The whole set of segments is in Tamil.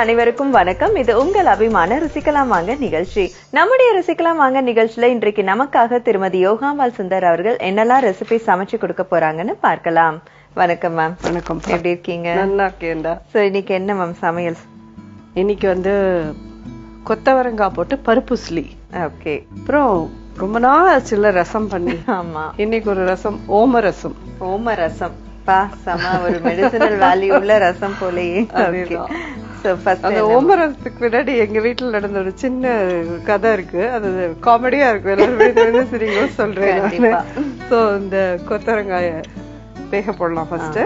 அனைவருக்கும் வணக்கம். இது உங்கள் அபிமான ருசிக்கலாம் வாங்க நிகழ்ச்சி. நம்முடைய ருசிக்கலாம் வாங்க நிகழ்ச்சியில இன்றைக்கு நமக்காக திருமதி யோகாம்பாள் சுந்தர் அவர்கள் என்னெல்லாம் ரெசிபி சமைச்சு கொடுக்க போறாங்கன்னு பார்க்கலாம். வணக்கம் மேம் வணக்கம் எப்படி இருக்கீங்க? நல்லா இருக்கேன்டா. சோ இன்னைக்கு என்ன மேம் சமையல்? இன்னைக்கு வந்து கொத்தவரங்காய் போட்டு பருப்பு உசிலி ஓகே அப்புறம் ரொம்ப நாள் ஆச்சுல ரசம் பண்ணி. ஆமா. இன்னைக்கு ஒரு ரசம் ஓம ரசம். ஓம ரசம். பா சம ஒரு மெடிசினல் வேல்யூ உள்ள ரசம் போலயே. அந்த ஓம ரசத்துக்கு பின்னாடி எங்க வீட்டுல நடந்த ஒரு சின்ன கதை இருக்கு. அது காமெடியா இருக்கும். எல்லாரும் சிரிங்க. சொல்றேன். சோ இந்த கொத்தவரங்காய வேக போடலாம் ஃபர்ஸ்ட்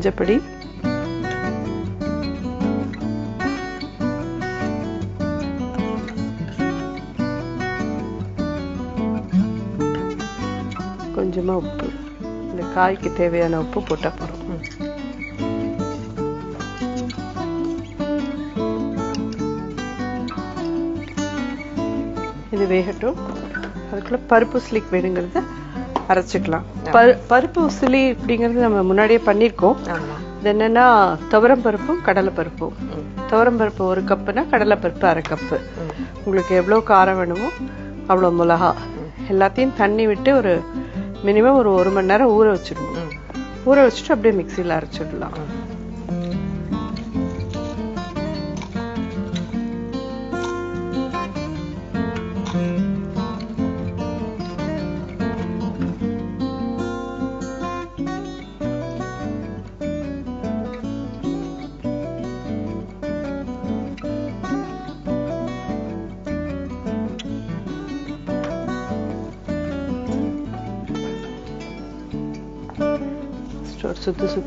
மஞ்சப்பொடி கொஞ்சமா உப்பு. இந்த காய்க்கு தேவையான உப்பு போட்டால் போறோம் இது வேகட்டும். அதுக்குள்ள பருப்பு ஸ்லிக் வேணுங்கிறத அரைச்சுக்கலாம். பரு- பருப்பு உசிலி அப்படிங்கிறது நம்ம முன்னாடியே பண்ணியிருக்கோம். இது என்னன்னா துவரம் பருப்பும் கடலை பருப்பும். துவரம் பருப்பு ஒரு கப்புனா கடலை பருப்பு அரை கப்பு. உங்களுக்கு எவ்வளோ காரம் வேணுமோ அவ்வளோ மிளகா. எல்லாத்தையும் தண்ணி விட்டு ஒரு மினிமம் ஒரு ஒரு மணி நேரம் ஊற வச்சிடணும். ஊற வச்சுட்டு அப்படியே மிக்சியில் அரைச்சிடலாம்.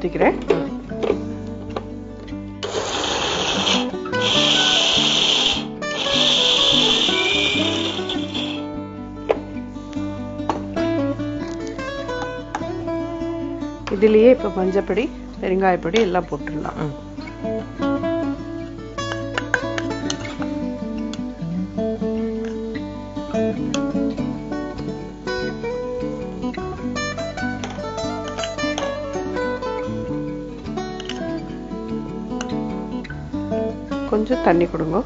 ஊற்றிக்கிறேன் இதுலேயே இப்போ இதுலயே இப்ப மஞ்சப்பொடி பெருங்காயப்பொடி எல்லாம் போட்டுடலாம். கொஞ்சம் தண்ணி கொடுங்க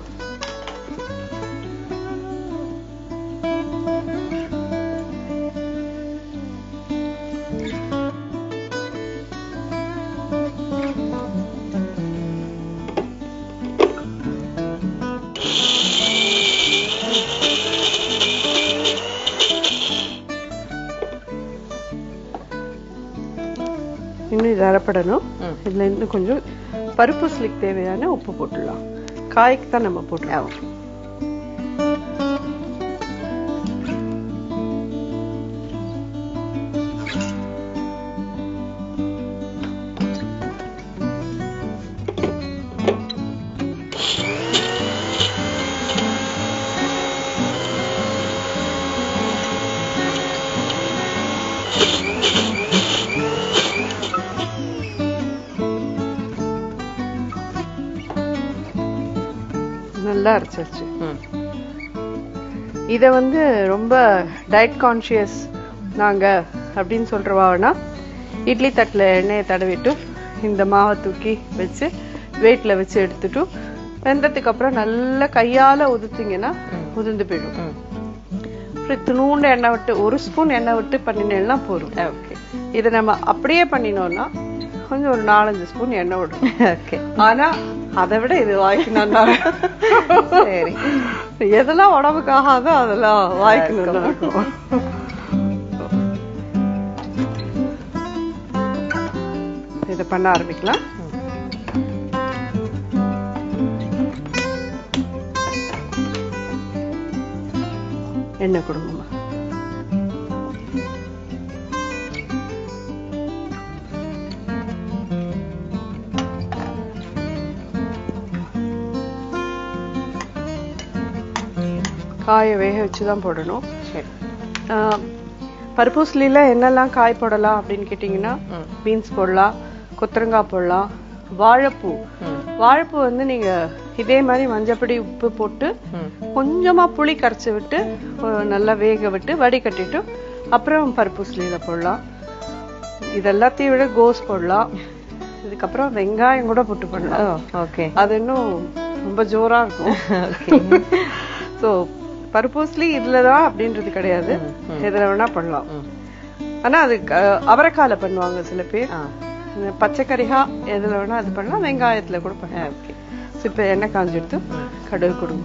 இன்னும் இது அரைப்படணும் இதுல இன்னும் கொஞ்சம் பருப்பு ஸ்லிக் தேவையான உப்பு போட்டுடலாம் காய்க்கு தான் நம்ம போட்டுருவோம் அரைச்சாச்சு. இத வந்து ரொம்ப டயட் கான்ஷியஸ் நாங்க அப்படின்னு சொல்றவானா இட்லி தட்டுல எண்ணெயை தடவிட்டு இந்த மாவை தூக்கி வச்சு வெயிட்ல வச்சு எடுத்துட்டு வெந்ததுக்கு அப்புறம் நல்லா கையால உதுத்தீங்கன்னா உதிர்ந்து போயிடும். இத்தினூண்டு எண்ணெய் விட்டு ஒரு ஸ்பூன் எண்ணெய் விட்டு பண்ணினேன்னா போதும். ஓகே இதை நம்ம அப்படியே பண்ணினோம்னா கொஞ்சம் ஒரு நாலஞ்சு ஸ்பூன் எண்ணெய் விடும் ஓகே ஆனா அதை விட இது வாய்க்கு நல்லா சரி. எதெல்லாம் உடம்புக்கு ஆகாதோ அதெல்லாம் வாய்க்கு நல்லா இருக்கும் இதை பண்ண ஆரம்பிக்கலாம். எண்ணெய் கொடுங்கம்மா. காயை வேக வச்சு தான் போடணும் பருப்பூசலியில என்னெல்லாம் காய் போடலாம் அப்படின்னு கேட்டிங்கன்னா. பீன்ஸ் போடலாம் கொத்தரங்காய் போடலாம் வாழைப்பூ. வாழைப்பூ வந்து நீங்க இதே மாதிரி மஞ்சப்பொடி உப்பு போட்டு ம். கொஞ்சமா புளி கரைச்சி விட்டு நல்லா வேக விட்டு வடிகட்டிட்டு அப்புறம் பருப்பூசலியில போடலாம். இது எல்லாத்தையும் விட கோஸ் போடலாம். இதுக்கப்புறம் வெங்காயம் கூட போட்டு பண்ணலாம் ஓகே. அது இன்னும் ரொம்ப ஜோரா இருக்கும். ஸோ பருப்பூஸ்லி இதுலதான் அப்படின்றது கிடையாது. எதுல வேணா பண்ணலாம். ம். ஆனா அது அவரைக்கால பண்ணுவாங்க சில பேர். பச்சைக்கறிகா எதுல வேணா அது பண்ணலாம் வெங்காயத்துல கூட பண்ணலாம். So, இப்ப எண்ணெய் காஞ்சி எடுத்து கடுகு கொடுங்க.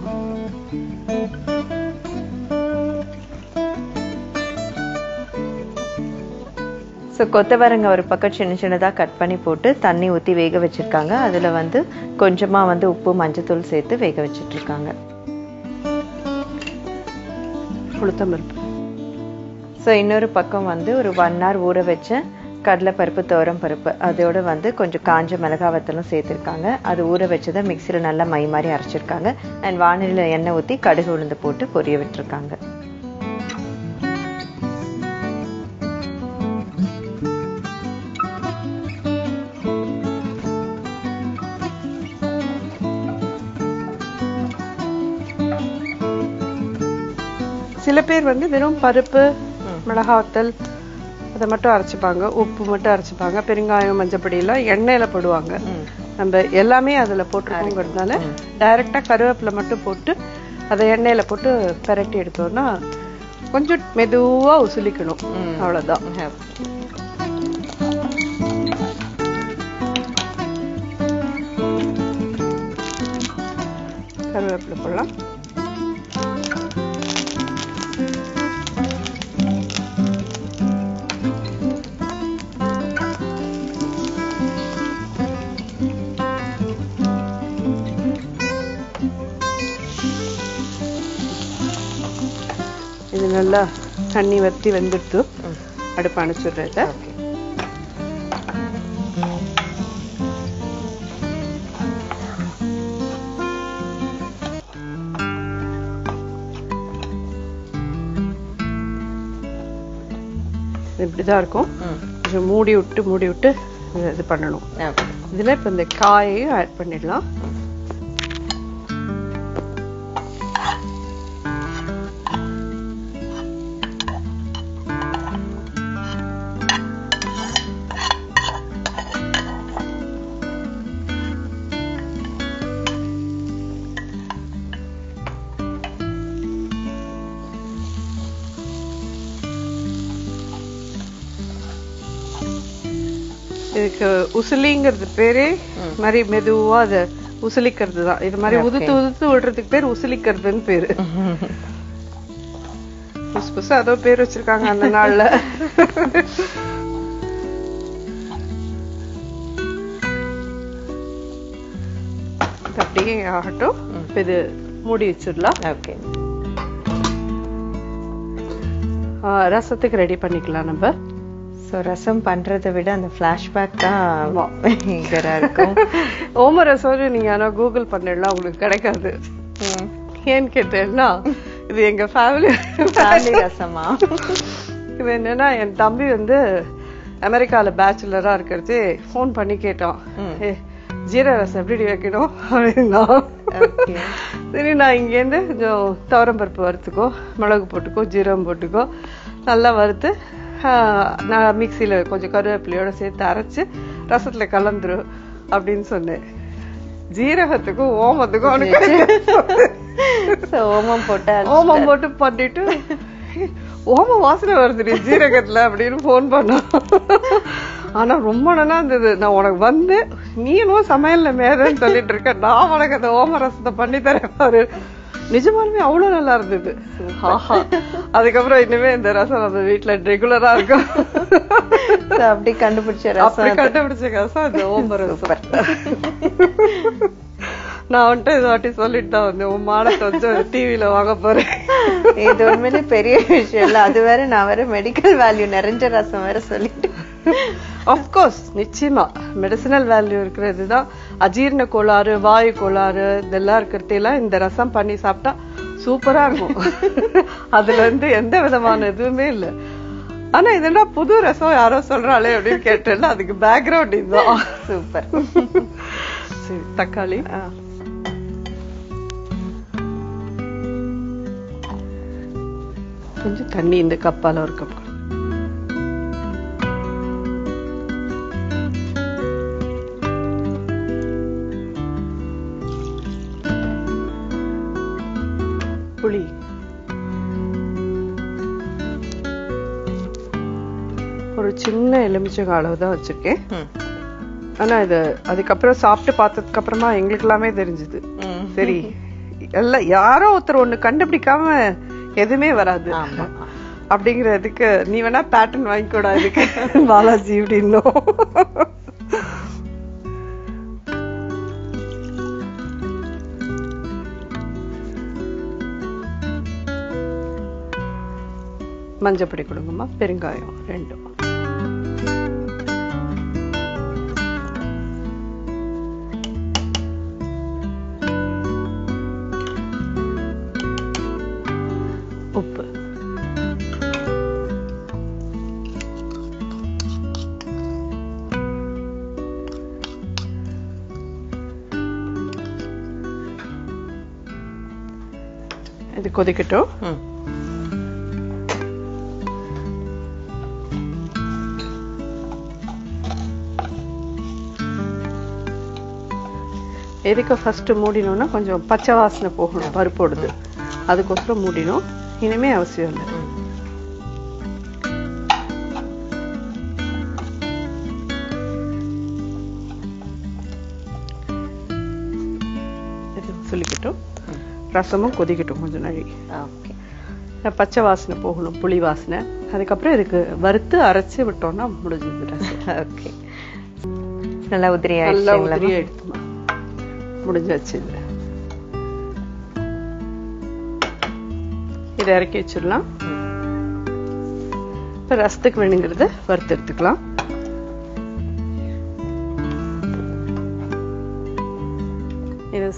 ஸோ கொத்தவரங்க ஒரு பக்கம் சின்ன சின்னதா கட் பண்ணி போட்டு தண்ணி ஊத்தி வேக வச்சிருக்காங்க. அதுல வந்து கொஞ்சமா வந்து உப்பு மஞ்சத்தூள் சேர்த்து வேக வச்சிட்டு இருக்காங்க உளுத்தம்பருப்பு ஸோ இன்னொரு பக்கம் வந்து ஒரு ஒன் ஹவர் ஊற வச்ச கடலைப்பருப்பு துவரம் பருப்பு. அதோடு வந்து கொஞ்சம் காஞ்ச மிளகா வத்தலும் சேர்த்துருக்காங்க. அது ஊற வச்சதை மிக்சியில் நல்லா மை மாதிரி அரைச்சிருக்காங்க. அண்ட் வானிலையில் எண்ணெய் ஊற்றி கடுகு உளுந்து போட்டு பொரிய விட்டுருக்காங்க. பேர் வந்து வெறும் பருப்பு மிளகாத்தல் அதை மட்டும் அரைச்சுப்பாங்க. உப்பு மட்டும் அரைச்சுப்பாங்க. பெருங்காயம் மஞ்சப்பொடி எல்லாம் எண்ணெயில போடுவாங்க. நம்ம எல்லாமே அதுல போட்டுருக்கோங்கிறதுனால டைரக்டா கருவேப்பிலை மட்டும் போட்டு அதை எண்ணெயில போட்டு பிரட்டி எடுத்தோம்னா கொஞ்சம் மெதுவா உசுலிக்கணும். ம். அவ்வளவுதான். கருவேப்பிலை போடலாம். நல்லா தண்ணி ம். அடுப்பு அணைச்சிடுறத. ஓகே. இப்படிதான் இருக்கும். கொஞ்சம் மூடி விட்டு மூடி விட்டு இது- பண்ணணும். இதுல இப்ப இந்த காயையும் ஆட் பண்ணிடலாம். இதுக்கு உசிலிங்கிறது பேரே மாதிரி மெதுவா அதை உசிலிக்கிறது தான் இது மாதிரி உதுத்து உதுத்து விடுறதுக்கு பேர் உசிலிக்கிறதுன்னு பேரு. புதுசு புதுசா அதோ பேர் வச்சிருக்காங்க அந்த நாள்ல. அப்படியே ஆகட்டும். இது மூடி வச்சிடலாம். ஓகே ரசத்துக்கு ரெடி பண்ணிக்கலாம் நம்ம. ஸோ ரசம் பண்றதை விட அந்த ஃப்ளாஷ்பேக் தான் பயங்கரா இருக்கும். ஓம ரசம் நீங்க ஆனா கூகுள் பண்ணிடலாம் உங்களுக்கு கிடைக்காது. ஏன்னு கேட்டேன்னா இது எங்க ஃபேமிலி ஃபேமிலி ரசமா? இது என்னன்னா என் தம்பி வந்து அமெரிக்கால பேச்சுலரா இருக்கிறது ஃபோன் பண்ணி கேட்டான். ஏ ஜீரக ரசம் எப்படி வைக்கணும்? அப்படின்னா சரி நான் இங்கேருந்து கொஞ்சம் துவரம் பருப்பு வறுத்துக்கோ மிளகு போட்டுக்கோ ஜீரகம் போட்டுக்கோ நல்லா வறுத்து நான் மிக்சியில கொஞ்சம் கருவேப்பிலையோட சேர்த்து அரைச்சு ரசத்துல கலந்துரு அப்படின்னு சொன்னேன். ஜீரகத்துக்கும் ஓமத்துக்கும் அவனுக்கு ஓமம் போட்டு ஓமம் போட்டு பண்ணிட்டு ஓம வாசனை வருது ஜீரகத்துல அப்படின்னு போன் பண்ணான் ஆனா ரொம்ப நல்லா இருந்தது. நான் உனக்கு வந்து நீ என்னவோ சமையல்ல மேதன்னு சொல்லிட்டு இருக்க நான் உனக்கு அந்த ஓம ரசத்தை பண்ணி தரேன் பாரு. நிஜமாலுமே அவ்வளவு நல்லா இருந்தது. ஆஹா. அதுக்கப்புறம் இனிமே இந்த ரசம் நம்ம வீட்டுல ரெகுலரா இருக்கும். அப்படி கண்டுபிடிச்ச அப்படி ரசம் கண்டுபிடிச்ச ரசம் இந்த ஓம ரசம். நான் வந்துட்டு இது வாட்டி சொல்லிட்டு தான் வந்தேன். உன் மானத்தை வச்சு டிவில வாங்க போறேன். இது உண்மையிலே பெரிய விஷயம் இல்ல. அது வேற நான் வேற மெடிக்கல் வேல்யூ நிறைஞ்ச ரசம் வேற சொல்லிட்டு. கோர்ஸ் நிச்சயமா. மெடிசினல் வேல்யூ இருக்கிறது தான். அஜீரண கோளாறு வாயு கோளாறு இதெல்லாம் இருக்கிறதெல்லாம் இந்த ரசம் பண்ணி சாப்பிட்டா சூப்பரா இருக்கும். அதுல இருந்து எந்த விதமான இதுவுமே இல்ல. ஆனா இதென்ன புது ரசம் யாரோ சொல்றாளே அப்படின்னு கேட்டேன்ல அதுக்கு பேக்ரவுண்ட் இதுதான் சூப்பர். சரி தக்காளி. கொஞ்சம் தண்ணி இந்த கப்பால ஒரு கப். சின்ன எலுமிச்சை அளவு தான் வச்சிருக்கேன். ஆனா இது அதுக்கப்புறம் சாப்பிட்டு பார்த்ததுக்கு அப்புறமா எங்களுக்கு எல்லாமே தெரிஞ்சது. சரி எல்லாம் யாரோ ஒருத்தர் ஒண்ணு கண்டுபிடிக்காம எதுவுமே வராது. அப்படிங்கறதுக்கு நீ வேணா பேட்டர்ன் வாங்கிக்கூடா இதுக்கு. பாலாஜி அப்படின்னும் மஞ்சப்பொடி கொடுங்கம்மா. பெருங்காயம் ரெண்டும். இது கொதிக்கட்டும். எதுக்கு ஃபர்ஸ்ட் மூடினோம்னா கொஞ்சம் பச்சை வாசனை போகணும் பருப்போடுது அதுக்கோசரம் மூடினோம். இனிமே அவசியம் இல்லை. ரசமும் கொதிக்கட்டும் கொஞ்சம் நாழி ஓகே. பச்சை வாசனை போகணும் புளி வாசனை. அதுக்கப்புறம் இதுக்கு வறுத்து அரைச்சு விட்டோம்னா முடிஞ்சது ரசம். ஓகே. நல்லா உதிரி நல்லா உதிரியா எடுத்துமா முடிஞ்சாச்சு இது இதை இறக்கி வச்சிடலாம். இப்ப ரசத்துக்கு வேணுங்கிறத வறுத்து எடுத்துக்கலாம்.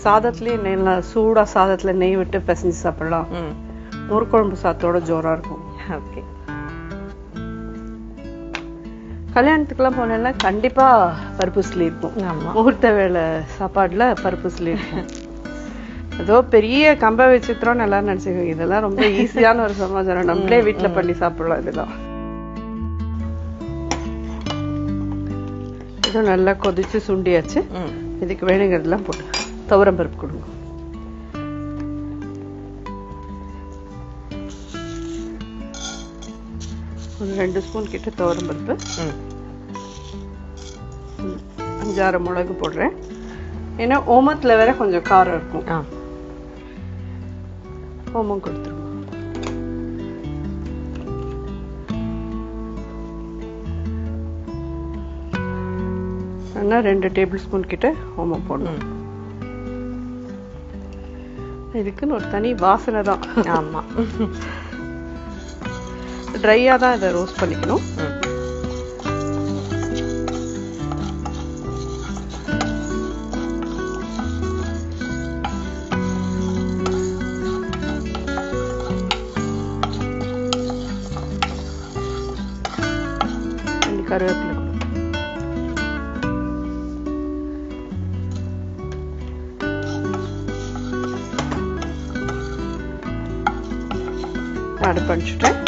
சாதத்துலயே நெய் நல்லா சூடா சாதத்துல நெய் விட்டு பிசைஞ்சு சாப்பிடலாம். ம். மோர் குழம்பு சாதத்தோட ஜோரா இருக்கும். ஓகே. கல்யாணத்துக்குலாம் போனேன்னா கண்டிப்பா பருப்பு சிலி இருக்கும். முகூர்த்த வேலை சாப்பாடுல பருப்பு சிலி இருக்கும். ஏதோ பெரிய கம்ப வச்சுக்கிறோம் நல்லா நினைச்சுக்கோங்க. இதெல்லாம் ரொம்ப ஈஸியான ஒரு சமாச்சாரம். நம்மளே வீட்ல பண்ணி சாப்பிடலாம் இதெல்லாம். இது நல்லா கொதிச்சு சுண்டியாச்சு. இதுக்கு வேணுங்கிறதெல்லாம் போட்டு துவரம் பருப்பு கொடுங்க. ஒரு ரெண்டு ஸ்பூன் கிட்ட துவரம் பருப்பு. அஞ்சாறு மிளகு போடுறேன். ஏன்னா ஓமத்துல வேற கொஞ்சம் காரம் இருக்கும். ஆ. ஓமம் கொடுத்துருவோம் ஆனா ரெண்டு டேபிள் ஸ்பூன் கிட்ட ஓமம் போடணும். இதுக்குன்னு ஒரு தனி வாசனை தான். ஆமா. ட்ரையா தான் இதை ரோஸ்ட் பண்ணிக்கணும். கருவேப்பிலை. கொடுங்க. அடுப்பு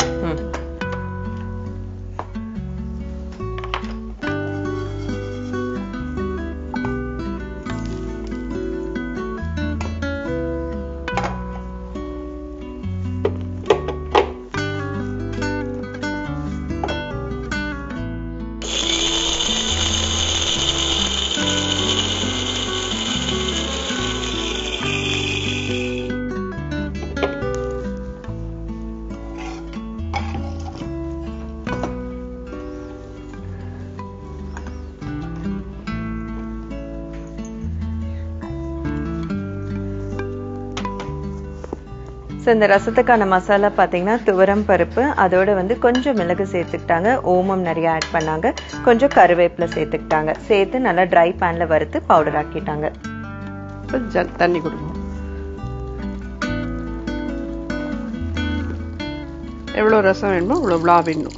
ஸோ இந்த ரசத்துக்கான மசாலா பார்த்தீங்கன்னா துவரம் பருப்பு அதோட வந்து கொஞ்சம் மிளகு சேர்த்துக்கிட்டாங்க. ஓமம் நிறையா ஆட் பண்ணாங்க. கொஞ்சம் கருவேப்பிலை சேர்த்துக்கிட்டாங்க. சேர்த்து நல்லா ட்ரை பேனில் வறுத்து பவுடர் ஆக்கிட்டாங்க. கொஞ்சம் தண்ணி கொடுங்க. எவ்வளோ ரசம் வேணுமோ அவ்வளோ விழா வேணும்.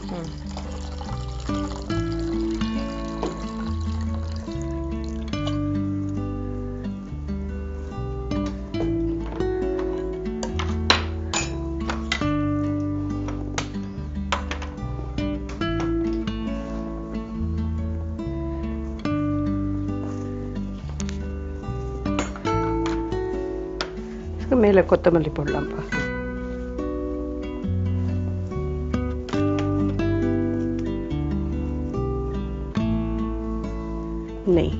ம். கொத்தமல்லி போடலாம்ப்பா நெய்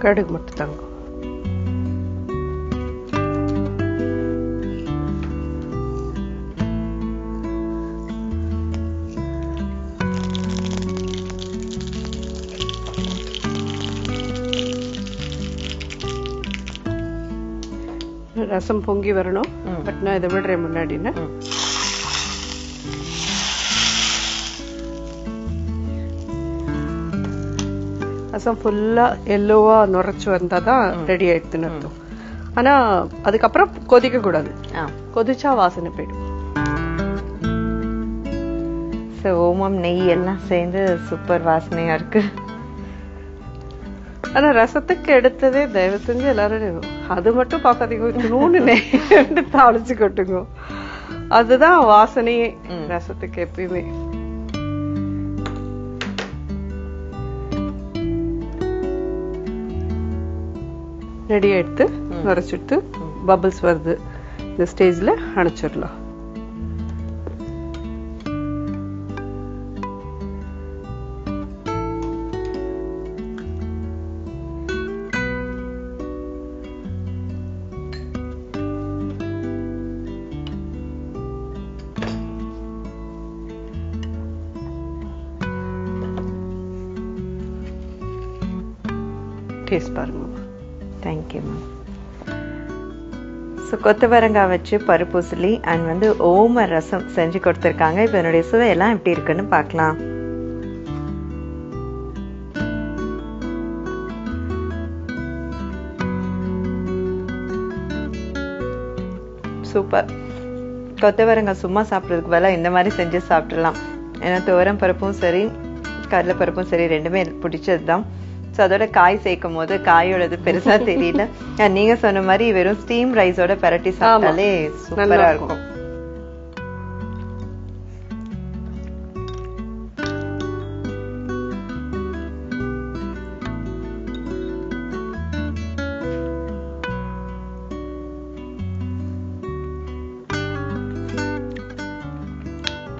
கடுகு மட்டும் தாங்க ரசம் பொங்கி வரணும். பட் நான் இதை விடுறேன் முன்னாடின்னு. ரசம் ஃபுல்லா எல்லோவா நுரைச்சு வந்தாதான் ரெடி ஆயிடுதுன்னு அர்த்தம் ஆனா அதுக்கப்புறம் கொதிக்க கூடாது ஆ கொதிச்சா வாசனை போயிடும் ஸோ ஓமம் நெய் எல்லாம் சேர்ந்து சூப்பர் வாசனையா இருக்கு ஆனா ரசத்துக்கு எடுத்ததே தயவு செஞ்சு எல்லாரும் அது மட்டும் பார்க்காதீங்க. நூனு நெய் தாளிச்சு கொட்டுங்க. அதுதான் வாசனையே. ரசத்துக்கு எப்பயுமே. ரெடி ஆயிடுத்து நுரைச்சிட்டு பபிள்ஸ் வருது. இந்த ஸ்டேஜ்ல அணைச்சிடலாம். டேஸ்ட் பாருங்க. தேங்க்யூ ஸோ கொத்தவரங்காய் வச்சு பருப்பு சிலி அண்ட் வந்து ஓம ரசம் செஞ்சு கொடுத்துருக்காங்க. இப்போ என்னுடைய சுவையெல்லாம் எப்படி இருக்குன்னு பார்க்கலாம். சூப்பர் கொத்தவரங்காய் சும்மா சாப்பிட்றதுக்கு பதிலாக இந்த மாதிரி செஞ்சு சாப்பிட்றலாம் ஏன்னா துவரம் பருப்பும் சரி கடலை பருப்பும் சரி ரெண்டுமே பிடிச்சது தான் ஸோ அதோட காய் சேர்க்கும் போது காயோடது பெருசா தெரியல. நீங்க சொன்ன மாதிரி வெறும் ஸ்டீம் ரைஸோட பெரட்டி சாப்பிட்டாலே சூப்பரா இருக்கும்.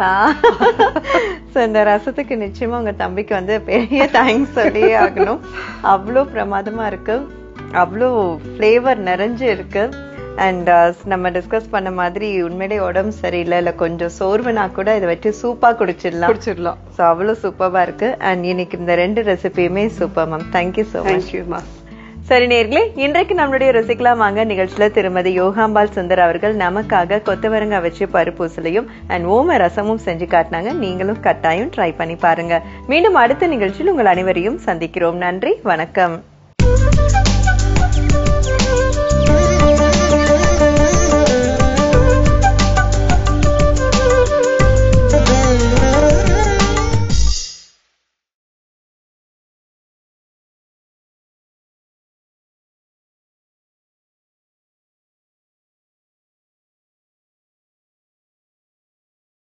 பா ஸோ இந்த ரசத்துக்கு நிச்சயமா உங்க தம்பிக்கு வந்து பெரிய தேங்க்ஸ் சொல்லியே ஆகணும். அவ்வளோ பிரமாதமா இருக்கு. அவ்வளோ ஃப்ளேவர் நிறைஞ்சு இருக்கு. அண்ட் நம்ம டிஸ்கஸ் பண்ண மாதிரி உண்மையிலே உடம்பு சரியில்லை. இல்லை கொஞ்சம் சோர்வுனா கூட இதை வச்சு சூப்பா குடிச்சிடலாம். குடிச்சிடலாம். ஸோ அவ்வளோ சூப்பராக இருக்கு. அண்ட் இன்னைக்கு இந்த ரெண்டு ரெசிபியுமே super ma'am thank you so much தேங்க்யூமா சரி நேர்களே இன்றைக்கு நம்மளுடைய ருசிக்கலாம் வாங்க நிகழ்ச்சியில திருமதி யோகாம்பால் சுந்தர் அவர்கள் நமக்காக கொத்தவரங்காய் வச்சு பருப்பூசலையும் அண்ட் ஓம ரசமும் செஞ்சு காட்டினாங்க. நீங்களும் கட்டாயம் ட்ரை பண்ணி பாருங்க. மீண்டும் அடுத்த நிகழ்ச்சியில் உங்கள் அனைவரையும் சந்திக்கிறோம். நன்றி வணக்கம்.